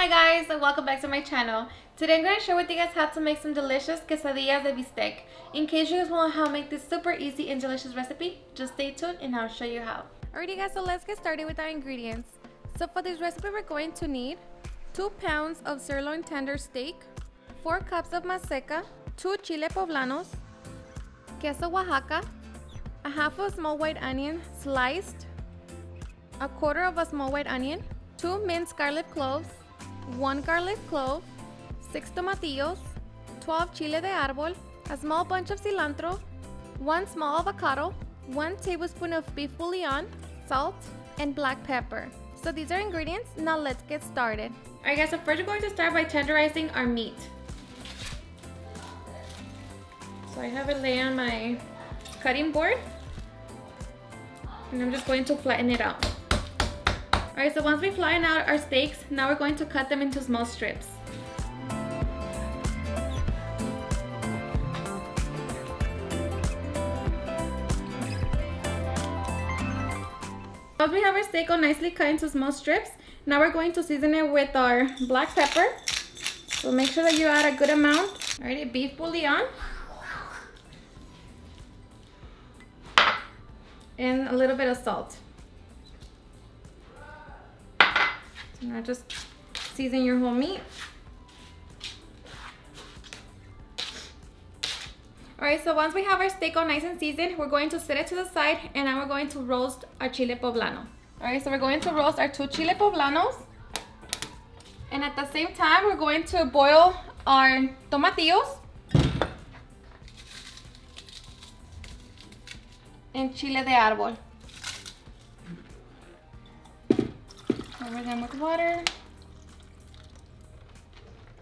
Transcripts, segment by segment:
Hi guys and welcome back to my channel. Today I'm going to share with you guys how to make some delicious quesadillas de bistec. In case you guys want how to make this super easy and delicious recipe, just stay tuned and I'll show you how. Alrighty guys, so let's get started with our ingredients. So for this recipe we're going to need 2 pounds of sirloin tender steak, 4 cups of maseca, 2 chile poblanos, queso Oaxaca, a half of a small white onion sliced, a quarter of a small white onion, 2 minced garlic cloves, 1 garlic clove, 6 tomatillos, 12 chile de árbol, a small bunch of cilantro, 1 small avocado, 1 tablespoon of beef bouillon, salt, and black pepper. So these are ingredients, now let's get started. Alright guys, so first we're going to start by tenderizing our meat. So I have it lay on my cutting board. And I'm just going to flatten it out. Alright, so once we flatten out our steaks, now we're going to cut them into small strips. Once we have our steak all nicely cut into small strips, now we're going to season it with our black pepper. So make sure that you add a good amount. Alrighty, beef bouillon. And a little bit of salt. Now just season your whole meat. Alright, so once we have our steak all nice and seasoned, we're going to set it to the side and now we're going to roast our chile poblano. Alright, so we're going to roast our two chile poblanos. And at the same time, we're going to boil our tomatillos. And chile de árbol. Cover them with water.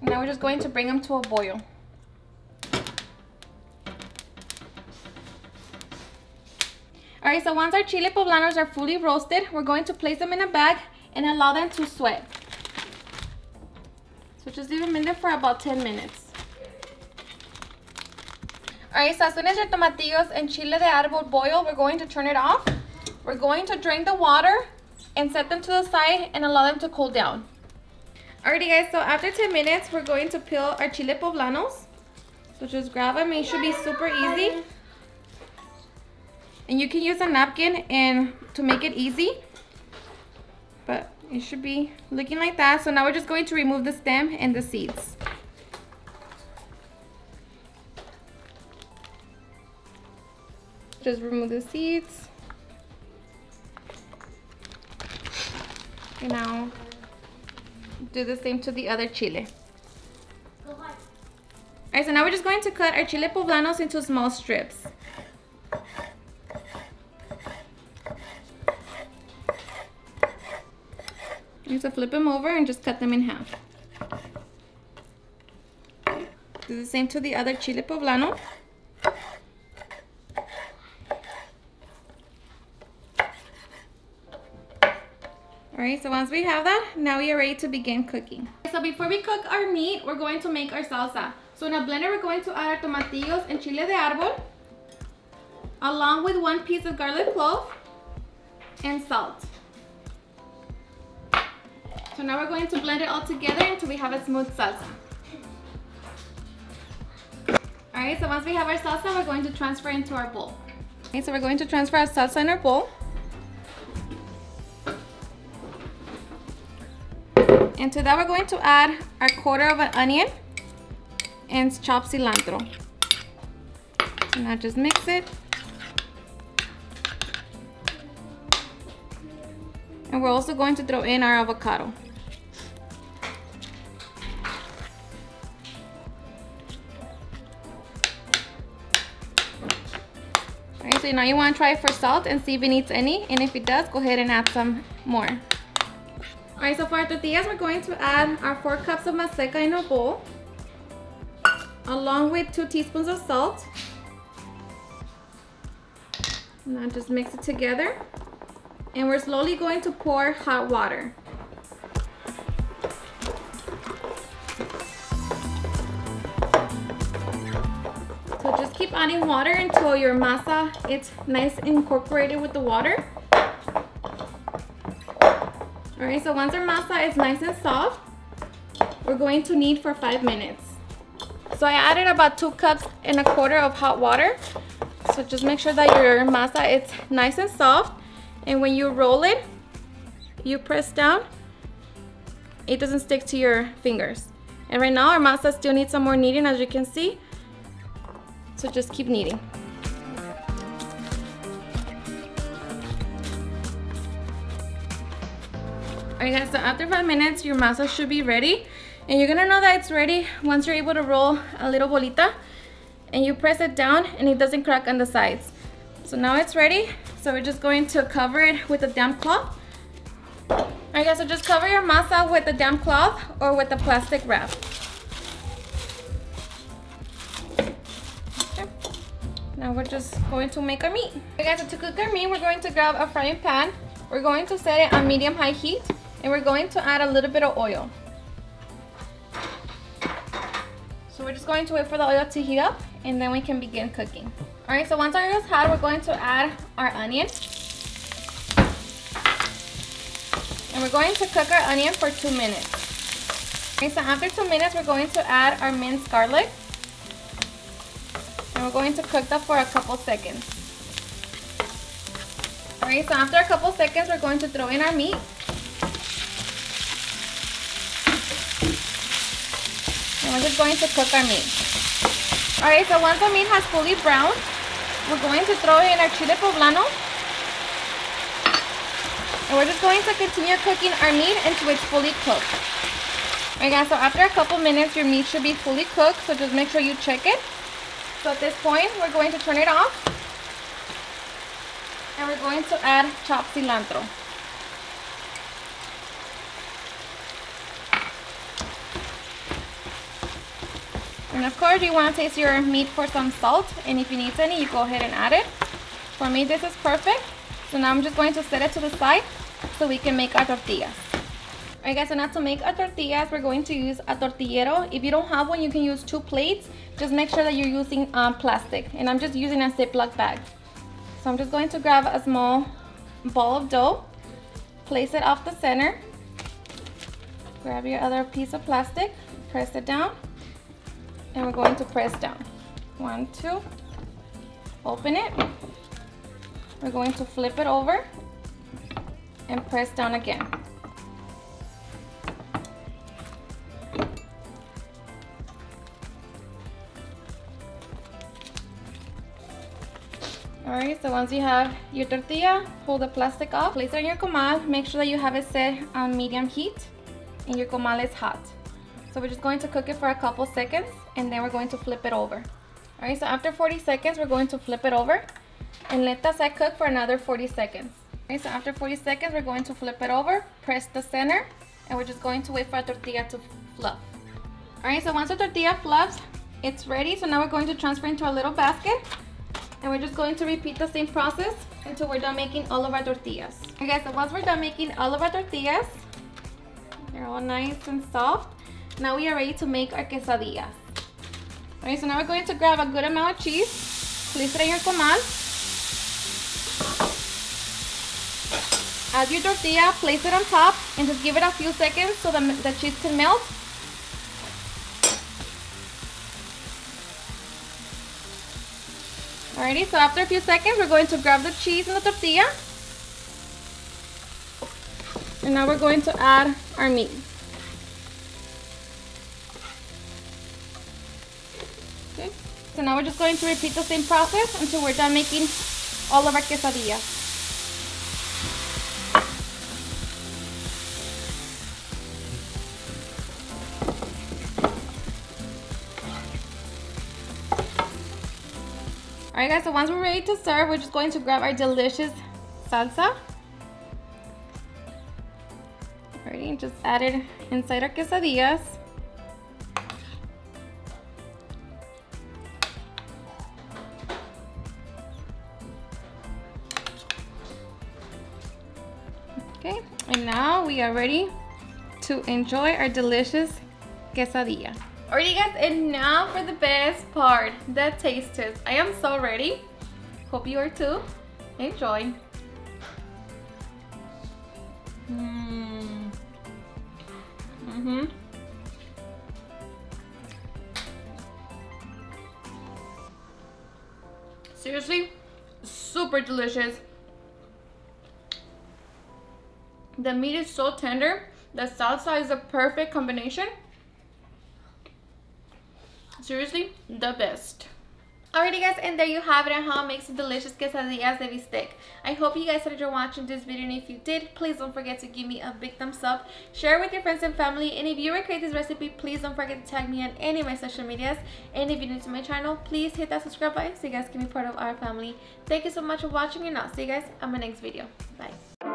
Now we're just going to bring them to a boil. Alright, so once our chile poblanos are fully roasted, we're going to place them in a bag and allow them to sweat. So just leave them in there for about 10 minutes. Alright, so as soon as your tomatillos and chile de árbol boil, we're going to turn it off. We're going to drain the water and set them to the side and allow them to cool down. Alrighty guys, so after 10 minutes, we're going to peel our chile poblanos. So just grab them, it should be super easy. And you can use a napkin and to make it easy. But it should be looking like that. So now we're just going to remove the stem and the seeds. Just remove the seeds. And know, do the same to the other chile. Alright, so now we're just going to cut our chile poblanos into small strips. So flip them over and just cut them in half. Do the same to the other chile poblano. Alright, so once we have that, now we are ready to begin cooking. So before we cook our meat, we're going to make our salsa. So in a blender, we're going to add our tomatillos and chile de árbol, along with one piece of garlic clove and salt. So now we're going to blend it all together until we have a smooth salsa. Alright, so once we have our salsa, we're going to transfer into our bowl. Okay, so we're going to transfer our salsa in our bowl. And to that we're going to add our quarter of an onion and chopped cilantro. So now just mix it. And we're also going to throw in our avocado. So now you want to try it for salt and see if it needs any. And if it does, go ahead and add some more. Alright, so for our tortillas, we're going to add our 4 cups of maseca in a bowl. Along with 2 teaspoons of salt. Now just mix it together. And we're slowly going to pour hot water. So just keep adding water until your masa is nice incorporated with the water. Alright, so once our masa is nice and soft, we're going to knead for five minutes. So I added about two cups and a quarter of hot water. So just make sure that your masa is nice and soft. And when you roll it, you press down, it doesn't stick to your fingers. And right now our masa still needs some more kneading as you can see. So just keep kneading. Alright guys, so after five minutes, your masa should be ready. And you're gonna know that it's ready once you're able to roll a little bolita and you press it down and it doesn't crack on the sides. So now it's ready. So we're just going to cover it with a damp cloth. Alright guys, so just cover your masa with a damp cloth or with a plastic wrap. Okay. Now we're just going to make our meat. Okay guys, so to cook our meat, we're going to grab a frying pan. We're going to set it on medium-high heat and we're going to add a little bit of oil. So we're just going to wait for the oil to heat up and then we can begin cooking. All right, so once our oil is hot, we're going to add our onion. And we're going to cook our onion for two minutes. Okay, so after two minutes, we're going to add our minced garlic. And we're going to cook that for a couple seconds. Alright, so after a couple seconds, we're going to throw in our meat. And we're just going to cook our meat. Alright, so once our meat has fully browned, we're going to throw in our chile poblano. And we're just going to continue cooking our meat until it's fully cooked. Alright guys, so after a couple minutes, your meat should be fully cooked, so just make sure you check it. So at this point, we're going to turn it off. And we're going to add chopped cilantro. And of course, you want to taste your meat for some salt. And if you need any, you go ahead and add it. For me, this is perfect. So now I'm just going to set it to the side so we can make our tortillas. Alright guys, so now to make our tortillas, we're going to use a tortillero. If you don't have one, you can use two plates. Just make sure that you're using um, plastic. And I'm just using a Ziploc bag. So I'm just going to grab a small ball of dough, place it off the center, grab your other piece of plastic, press it down, and we're going to press down. One, two, open it. We're going to flip it over and press down again. Alright, so once you have your tortilla, pull the plastic off, place it on your comal, make sure that you have it set on medium heat and your comal is hot. So we're just going to cook it for a couple seconds and then we're going to flip it over. Alright, so after 40 seconds, we're going to flip it over and let the side cook for another 40 seconds. Okay, so after 40 seconds, we're going to flip it over, press the center, and we're just going to wait for our tortilla to fluff. Alright, so once the tortilla fluffs, it's ready. So now we're going to transfer into a little basket and we're just going to repeat the same process until we're done making all of our tortillas. Okay, so once we're done making all of our tortillas, they're all nice and soft. Now we are ready to make our quesadillas. All right, so now we're going to grab a good amount of cheese, place it in your comal. Add your tortilla, place it on top, and just give it a few seconds so the, the cheese can melt. Alrighty, so after a few seconds, we're going to grab the cheese and the tortilla. And now we're going to add our meat. So now we're just going to repeat the same process until we're done making all of our quesadillas. Alright guys, so once we're ready to serve, we're just going to grab our delicious salsa. Alrighty, just add it inside our quesadillas. Okay, and now we are ready to enjoy our delicious quesadilla. Alrighty guys, and now for the best part, the taste test. I am so ready. Hope you are too. Enjoy. Mmm. Mm-hmm. Seriously, super delicious. The meat is so tender. The salsa is a perfect combination. Seriously, the best. Alrighty guys, and there you have it on how to make some delicious quesadillas de bistec. I hope you guys enjoyed watching this video and if you did, please don't forget to give me a big thumbs up. Share with your friends and family and if you recreate this recipe, please don't forget to tag me on any of my social medias. And if you're new to my channel, please hit that subscribe button so you guys can be part of our family. Thank you so much for watching and I'll see you guys on my next video. Bye.